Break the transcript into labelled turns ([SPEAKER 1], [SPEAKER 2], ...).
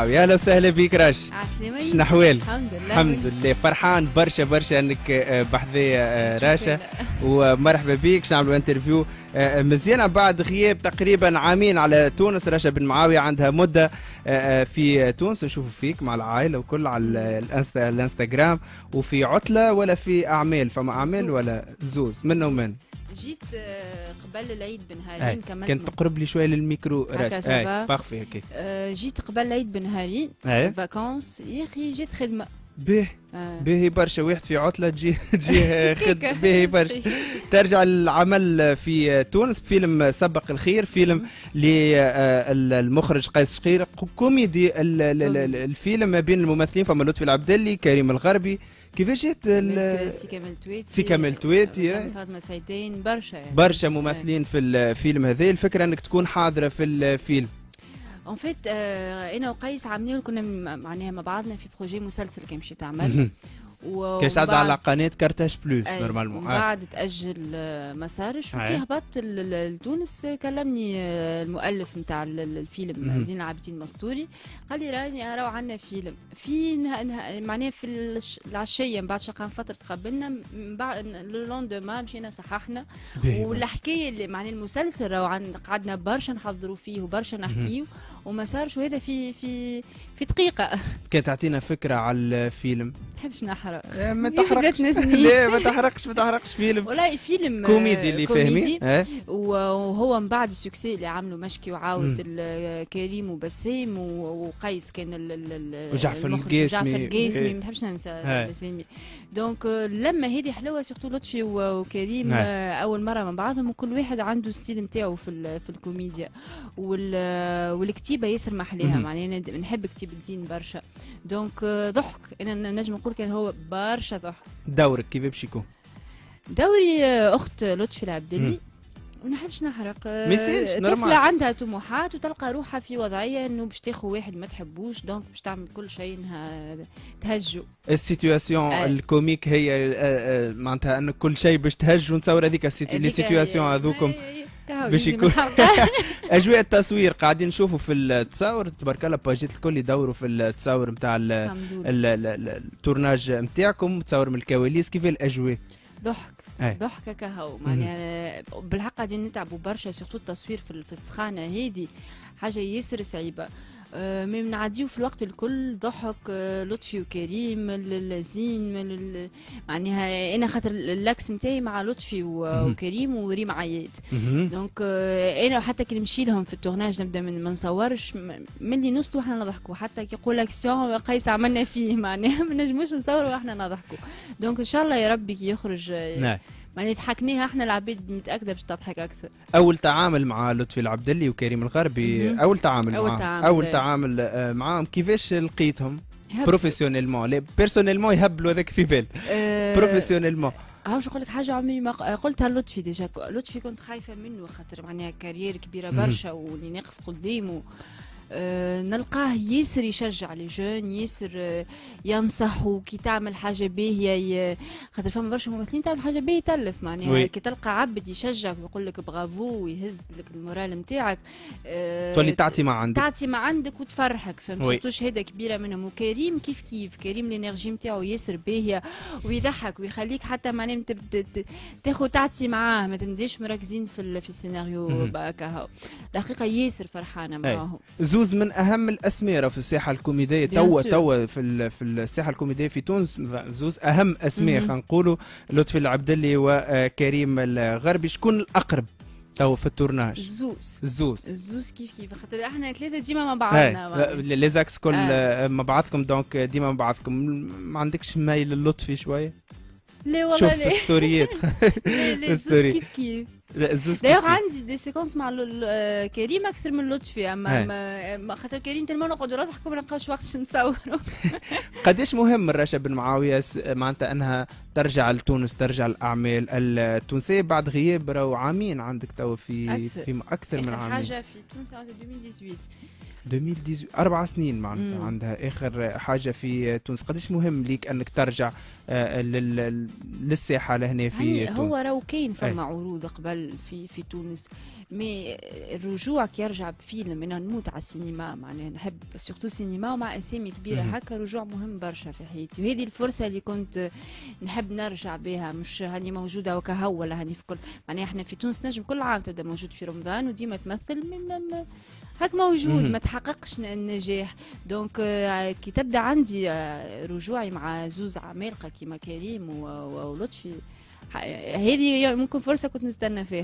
[SPEAKER 1] يا أهلا وسهلا بك راش. شنو احوال
[SPEAKER 2] الحمد لله.
[SPEAKER 1] الحمد لله. فرحان برشا برشا إنك آه، بحذايا آه، راشا. ومرحبا بك نعملوا interview؟ آه، مزيانة بعد غياب تقريبا عامين على تونس. رشا بن معاوية عندها مدة في تونس. نشوفوا فيك مع العائلة وكل على الإنستغرام. وفي عطلة ولا في أعمال؟ فما أعمال. ولا زوز؟ من ومن؟
[SPEAKER 2] جيت آه، قبل العيد
[SPEAKER 1] أي.
[SPEAKER 2] بنهارين كملت
[SPEAKER 1] كنت تقرب لي شوية للميكرو. أي parfait هكا
[SPEAKER 2] آه، جيت قبل العيد بنهارين
[SPEAKER 1] أي
[SPEAKER 2] vacances ياخي جيت خدمة.
[SPEAKER 1] به
[SPEAKER 2] آه.
[SPEAKER 1] باهي برشا. واحد في عطلة تجي تجي خد. باهي برشا. ترجع العمل في تونس. فيلم سبق الخير. فيلم للمخرج قيس شقير. كوميدي. ال- ال- ال- الفيلم ما بين الممثلين. فما لطفي العبدلي كريم الغربي. كيفاش جات ال-
[SPEAKER 2] سي كامل تويتي.
[SPEAKER 1] سي كامل تويتي،
[SPEAKER 2] آه، فاطمة سعيدان برشا يعني.
[SPEAKER 1] برشا ممثلين في الفيلم هذا. الفكرة إنك تكون حاضرة في الفيلم.
[SPEAKER 2] en fait أنا وقيس عاملين كنا معناها مع بعضنا في projet مسلسل كان مشي تعمل.
[SPEAKER 1] مهم.
[SPEAKER 2] و-
[SPEAKER 1] كاش على قناة Carthage
[SPEAKER 2] Plus
[SPEAKER 1] normalement
[SPEAKER 2] ومن
[SPEAKER 1] آه.
[SPEAKER 2] بعد تأجل آه، مسارش
[SPEAKER 1] أي.
[SPEAKER 2] وكي هبطت لتونس آه، كلمني المؤلف نتاع ال- ال- الفيلم. زين العابدين مستوري قال لي راني راهو عندنا فيلم في معناها في العشية من بعد شقان فترة تقبلنا من بعد لو لوندوما مشينا صححنا. والحكاية اللي معناها المسلسل راهو قعدنا برشا نحضروا فيه وبرشا نحكيه وما صارش وهذا في في في دقيقة.
[SPEAKER 1] كان تعطينا فكرة على الفيلم.
[SPEAKER 2] نحبش نحرق.
[SPEAKER 1] ما تحرقش. لا ما تحرقش ما تحرقش فيلم.
[SPEAKER 2] والله فيلم
[SPEAKER 1] كوميدي اللي آه.
[SPEAKER 2] وهو من بعد السكسي اللي عملوا مشكي. وعاود كريم وبسام و- وقيس كان ال- ال- ال-
[SPEAKER 1] وجعفر القاسمي.
[SPEAKER 2] وجعفر القاسمي.
[SPEAKER 1] إيه.
[SPEAKER 2] ما نحبش ننسى. الاسامي donc لما هذه حلوة surtout لطفي وكريم أول مرة من بعضهم وكل واحد عنده style نتاعو في ال- في الكوميديا. وال- والكتيبه ياسر محليها. معناها نحب كتيبه زين برشا. donc آه، ضحك. أنا نجم نقول كان هو برشا ضحك.
[SPEAKER 1] دورك كيف باش يكون؟
[SPEAKER 2] دوري آه، أخت لطفي العبدلي. ما نحبش نحرق. آه،. طفلة عندها طموحات وتلقى روحها في وضعية إنه باش تاخذ واحد ما تحبوش donc باش تعمل كل شيء إنها تهجو.
[SPEAKER 1] ال
[SPEAKER 2] situation
[SPEAKER 1] آه. ال comique هي معناتها ان كل شيء باش تهج ونتصور هذيك
[SPEAKER 2] هي-
[SPEAKER 1] هذوكم. باش يكون-. أجواء التصوير قاعدين نشوفوا في التصاور. تبارك الله باجيت الكل يدوروا في التصاور نتاع ال tournage نتاعكم تصور من الكواليس. كيف الأجواء؟
[SPEAKER 2] ضحك.
[SPEAKER 1] أي.
[SPEAKER 2] ضحكة كهو معناها بالحق قاعدين نتعبوا برشا surtout التصوير في السخانة هذه حاجة ياسر صعيبة. آه، mais نعديو في الوقت الكل ضحك آه، لطفي وكريم ال- الزين من معناها أنا خاطر l'axe نتاعي مع لطفي. وكريم وريم عياد. donc آه، أنا حتى كي نمشي لهم في ال tournage نبدأ من ما نصورش ملي نوصلوا إحنا نضحكوا حتى كي يقول اكسيون قيس عملنا فيه معناها ما نجموش نصوروا وإحنا نضحكوا donc إن شاء الله يا ربي كي يخرج آه،
[SPEAKER 1] نعم
[SPEAKER 2] معناها ضحكناها إحنا العباد متاكده باش تضحك أكثر.
[SPEAKER 1] أول تعامل مع لطفي العبدلي وكريم الغربي
[SPEAKER 2] مهم.
[SPEAKER 1] أول تعامل
[SPEAKER 2] أول
[SPEAKER 1] معاهم
[SPEAKER 2] تعامل، أول.
[SPEAKER 1] تعامل آه، معاهم. كيفاش لقيتهم؟ professionnellement personnellement يهبلوا هذاك في بال.
[SPEAKER 2] آه، professionnellement نقول لك حاجة عمري ما قلتها لطفي déjà. لطفي كنت خايفة منه خاطر معناها carrière
[SPEAKER 1] كبيرة.
[SPEAKER 2] برشا واللي نقف قدامه. أه نلقاه ياسر يشجع les jeunes ياسر آه، ينصح وكي تعمل حاجة باهيه خاطر فما برشا ممثلين تعمل حاجة باهيه يتلف معناها. كي تلقى عبد يشجعك ويقول لك برافو ويهز لك ال moral نتاعك أه
[SPEAKER 1] تولي تعطي ما عندك.
[SPEAKER 2] تعطي ما عندك وتفرحك فهمت. surtout شهادة كبيرة منهم. وكريم كيف كيف؟ كريم ال énergie نتاعو ياسر باهيه ويضحك ويخليك حتى معناها تاخذ تعطي معاه. ما تبداش مركزين في في السيناريو هو دقيقة ياسر فرحانة معاهم.
[SPEAKER 1] زوز من أهم الاسماء راه في الساحة
[SPEAKER 2] الكوميدية.
[SPEAKER 1] توا. توا في في الساحة الكوميدية في تونس زوز أهم اسماء. خلينا نقولوا لطفي العبدلي وكريم الغربي. شكون الأقرب توا في ال tournage؟
[SPEAKER 2] الزوز
[SPEAKER 1] الزوز
[SPEAKER 2] الزوز كيف كيف؟ خاطر إحنا ثلاثة ديما مع بعضنا.
[SPEAKER 1] les axes كل
[SPEAKER 2] آه.
[SPEAKER 1] مع بعضكم donc ديما مع بعضكم. ما عندكش ميل للطفي شوية؟
[SPEAKER 2] لا والله
[SPEAKER 1] شوف
[SPEAKER 2] لا
[SPEAKER 1] ستوريات
[SPEAKER 2] لا لا الزوز
[SPEAKER 1] story.
[SPEAKER 2] كيف كيف
[SPEAKER 1] لا الزوز
[SPEAKER 2] دايوغ عندي des séquences مع كريم أكثر من لطفي اما خاطر كريم tellement نقعدوا نضحكوا ما نلقاوش وقت نصوروا
[SPEAKER 1] قديش مهم الرشا بن معاويه معناتها انها ترجع لتونس ترجع الاعمال التونسيه بعد غياب راهو عامين عندك توا في
[SPEAKER 2] أكثر.
[SPEAKER 1] في أكثر من عامين
[SPEAKER 2] حاجة في تونس عام 2018
[SPEAKER 1] 2018 أربع سنين معناتها
[SPEAKER 2] مم.
[SPEAKER 1] عندها آخر حاجة في تونس. قديش مهم ليك أنك ترجع للساحة لهنا في
[SPEAKER 2] تونس؟ هو راهو كاين فما عروض قبل في في تونس. mais الرجوع كي يرجع بفيلم أنا نموت على السينما معناها نحب surtout سينما ومع أسامي كبيرة. هكا رجوع مهم برشا في حياتي. وهذه الفرصة اللي كنت نحب نرجع بها مش هاني موجودة وكهو ولا هاني في كل. معناها إحنا في تونس نجم كل عام تبدأ موجود في رمضان وديما تمثل من هاك موجود ما تحققش النجاح. donc آه، كي تبدأ عندي آه، رجوعي مع زوز عمالقه كيما كريم ولطفي هذه ممكن فرصة كنت نستنى فيها.